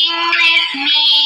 sing with me.